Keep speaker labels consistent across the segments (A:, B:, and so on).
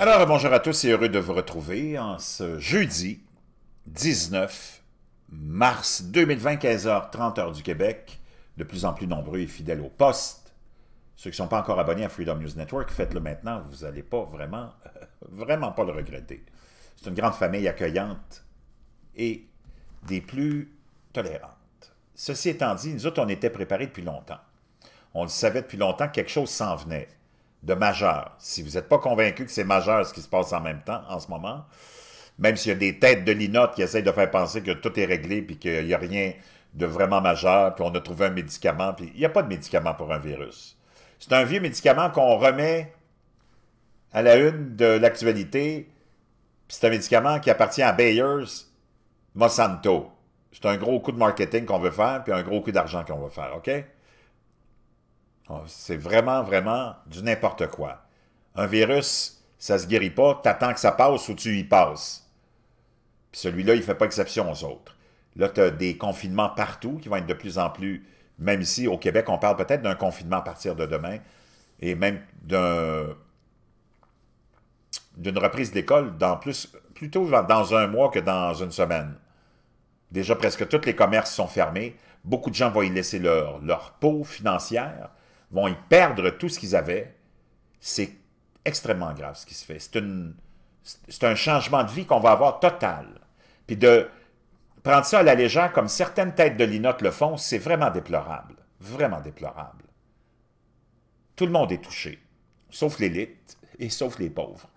A: Alors, bonjour à tous et heureux de vous retrouver en ce jeudi 19 mars 2020, 15h30 heure du Québec. De plus en plus nombreux et fidèles au poste. Ceux qui ne sont pas encore abonnés à Freedom News Network, faites-le maintenant, vous n'allez pas vraiment, vraiment pas le regretter. C'est une grande famille accueillante et des plus tolérantes. Ceci étant dit, nous autres, on était préparés depuis longtemps. On le savait depuis longtemps que quelque chose s'en venait de majeur. Si vous n'êtes pas convaincu que c'est majeur ce qui se passe en même temps, en ce moment, même s'il y a des têtes de linotte qui essayent de faire penser que tout est réglé puis qu'il n'y a rien de vraiment majeur, puis on a trouvé un médicament, puis il n'y a pas de médicament pour un virus. C'est un vieux médicament qu'on remet à la une de l'actualité, c'est un médicament qui appartient à Bayers Monsanto. C'est un gros coup de marketing qu'on veut faire, puis un gros coup d'argent qu'on veut faire, OK? Oh, c'est vraiment, vraiment du n'importe quoi. Un virus, ça se guérit pas, t'attends que ça passe ou tu y passes. Puis celui-là, il fait pas exception aux autres. Là, tu as des confinements partout qui vont être de plus en plus, même ici au Québec, on parle peut-être d'un confinement à partir de demain, et même d'un d'une reprise d'école dans plus, plutôt dans un mois que dans une semaine. Déjà, presque tous les commerces sont fermés. Beaucoup de gens vont y laisser leur, leur peau financière vont y perdre tout ce qu'ils avaient. C'est extrêmement grave ce qui se fait. C'est un changement de vie qu'on va avoir total. Puis de prendre ça à la légère, comme certaines têtes de linotte le font, c'est vraiment déplorable. Vraiment déplorable. Tout le monde est touché, sauf l'élite et sauf les pauvres,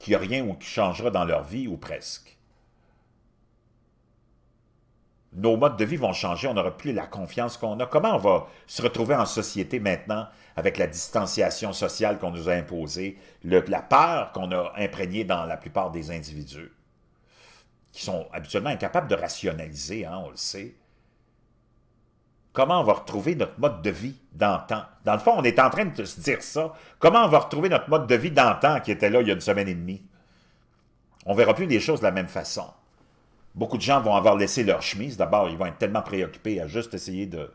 A: qui a rien ou qui changera dans leur vie ou presque nos modes de vie vont changer, on n'aura plus la confiance qu'on a. Comment on va se retrouver en société maintenant avec la distanciation sociale qu'on nous a imposée, la peur qu'on a imprégnée dans la plupart des individus, qui sont habituellement incapables de rationaliser, hein, on le sait? Comment on va retrouver notre mode de vie d'antan? Dans le fond, on est en train de se dire ça. Comment on va retrouver notre mode de vie d'antan qui était là il y a une semaine et demie? On ne verra plus les choses de la même façon. Beaucoup de gens vont avoir laissé leur chemise. D'abord, ils vont être tellement préoccupés à juste essayer de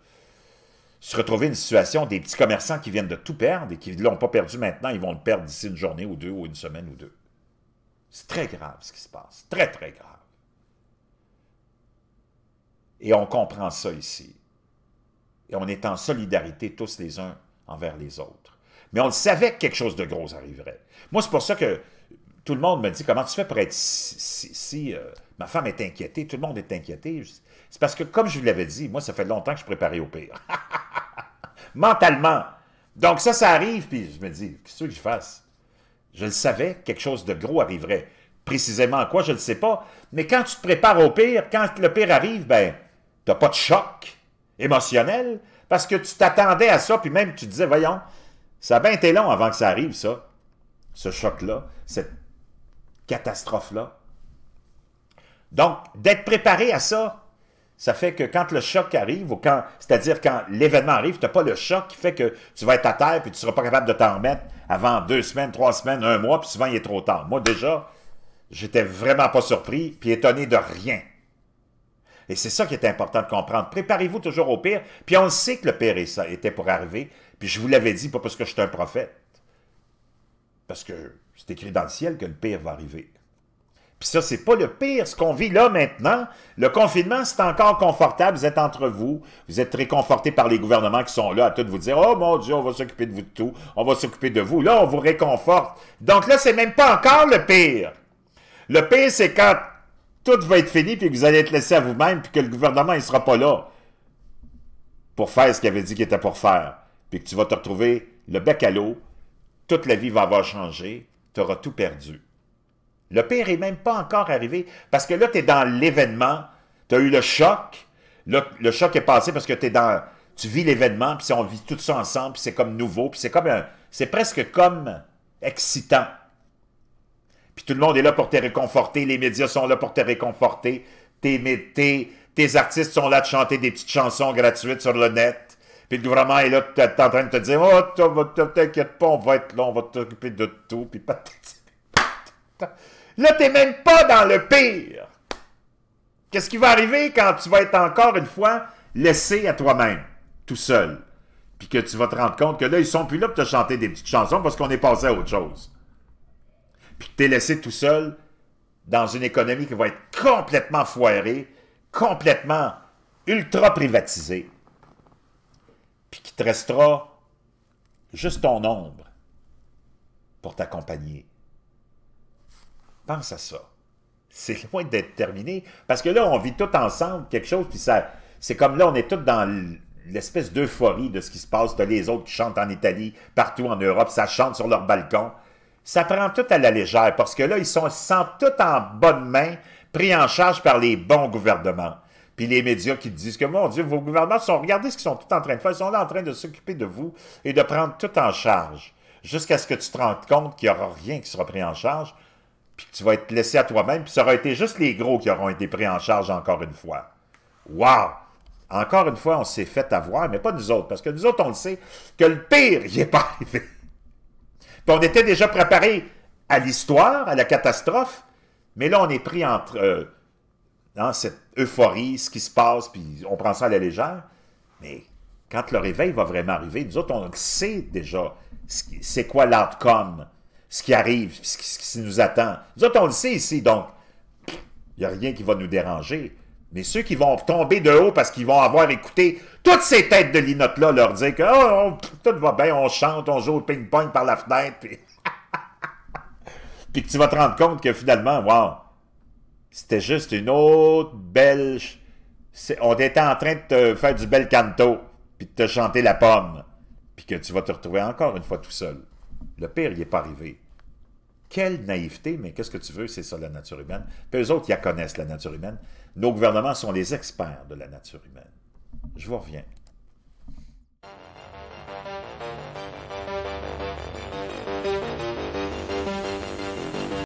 A: se retrouver une situation des petits commerçants qui viennent de tout perdre et qui ne l'ont pas perdu maintenant, ils vont le perdre d'ici une journée ou deux ou une semaine ou deux. C'est très grave ce qui se passe. Très, très grave. Et on comprend ça ici. Et on est en solidarité tous les uns envers les autres. Mais on le savait que quelque chose de gros arriverait. Moi, c'est pour ça que tout le monde me dit comment tu fais pour être si, euh, ma femme est inquiétée, tout le monde est inquiété. C'est parce que, comme je vous l'avais dit, moi, ça fait longtemps que je préparais au pire. Mentalement. Donc ça, ça arrive, puis je me dis, qu'est-ce que je fasse? Je le savais, quelque chose de gros arriverait. Précisément quoi, je ne sais pas. Mais quand tu te prépares au pire, quand le pire arrive, ben, n'as pas de choc émotionnel, parce que tu t'attendais à ça, puis même tu disais, voyons, ça a bien été long avant que ça arrive, ça, ce choc-là, cette catastrophe-là. Donc, d'être préparé à ça, ça fait que quand le choc arrive, ou quand, c'est-à-dire quand l'événement arrive, tu n'as pas le choc qui fait que tu vas être à terre puis tu ne seras pas capable de t'en remettre avant deux semaines, trois semaines, un mois, puis souvent il est trop tard. Moi, déjà, j'étais vraiment pas surpris puis étonné de rien. Et c'est ça qui est important de comprendre. Préparez-vous toujours au pire, puis on sait que le pire était pour arriver, puis je vous l'avais dit, pas parce que je suis un prophète, parce que c'est écrit dans le ciel que le pire va arriver. Puis ça, c'est pas le pire. Ce qu'on vit là maintenant, le confinement, c'est encore confortable. Vous êtes entre vous. Vous êtes réconfortés par les gouvernements qui sont là à tout vous dire « Oh mon Dieu, on va s'occuper de vous de tout. On va s'occuper de vous. » Là, on vous réconforte. Donc là, c'est même pas encore le pire. Le pire, c'est quand tout va être fini puis que vous allez être laissé à vous-même puis que le gouvernement, il sera pas là pour faire ce qu'il avait dit qu'il était pour faire. Puis que tu vas te retrouver le bec à l'eau, toute la vie va avoir changé, tu auras tout perdu. Le pire n'est même pas encore arrivé, parce que là, tu es dans l'événement, tu as eu le choc, le, choc est passé parce que es dans, tu vis l'événement, puis on vit tout ça ensemble, puis c'est comme nouveau, puis c'est comme c'est presque comme excitant. Puis tout le monde est là pour te réconforter, les médias sont là pour te réconforter, tes, tes, tes artistes sont là de chanter des petites chansons gratuites sur le net, puis le gouvernement est là, en train de te dire Oh, t'inquiète pas, on va être là, on va t'occuper de tout. Puis Là, t'es même pas dans le pire. Qu'est-ce qui va arriver quand tu vas être encore une fois laissé à toi-même, tout seul? Puis que tu vas te rendre compte que là, ils sont plus là pour te chanter des petites chansons parce qu'on est passé à autre chose. Puis que tu es laissé tout seul dans une économie qui va être complètement foirée, complètement ultra privatisée, puis qu'il te restera juste ton ombre pour t'accompagner. Pense à ça. C'est loin d'être terminé, parce que là, on vit tout ensemble quelque chose, puis ça, c'est comme là, on est tous dans l'espèce d'euphorie de ce qui se passe. T'as les autres qui chantent en Italie, partout en Europe, ça chante sur leur balcon. Ça prend tout à la légère, parce que là, ils sont, se sentent tout en bonne main, pris en charge par les bons gouvernements. Puis les médias qui disent que, mon Dieu, vos gouvernements sont, regardez ce qu'ils sont tout en train de faire, ils sont là en train de s'occuper de vous et de prendre tout en charge, jusqu'à ce que tu te rendes compte qu'il n'y aura rien qui sera pris en charge, puis que tu vas être laissé à toi-même, puis ça aura été juste les gros qui auront été pris en charge encore une fois. Wow! Encore une fois, on s'est fait avoir, mais pas nous autres, parce que nous autres, on le sait, que le pire, il n'est pas arrivé. Puis on était déjà préparé à l'histoire, à la catastrophe, mais là, on est pris entre euh, cette euphorie, ce qui se passe, puis on prend ça à la légère. Mais quand le réveil va vraiment arriver, nous autres, on sait déjà c'est quoi l'outcome, ce qui arrive, ce qui, nous attend. Nous autres, on le sait ici, donc il n'y a rien qui va nous déranger. Mais ceux qui vont tomber de haut parce qu'ils vont avoir écouté toutes ces têtes de linotte-là leur dire que oh, tout va bien, on chante, on joue au ping-pong par la fenêtre, puis... puis que tu vas te rendre compte que finalement, wow, c'était juste une autre belle... On était en train de te faire du bel canto, puis de te chanter la pomme, puis que tu vas te retrouver encore une fois tout seul. Le pire, il n'est pas arrivé. Quelle naïveté, mais qu'est-ce que tu veux, c'est ça la nature humaine. Puis eux autres, ils connaissent la nature humaine. Nos gouvernements sont les experts de la nature humaine. Je vous reviens.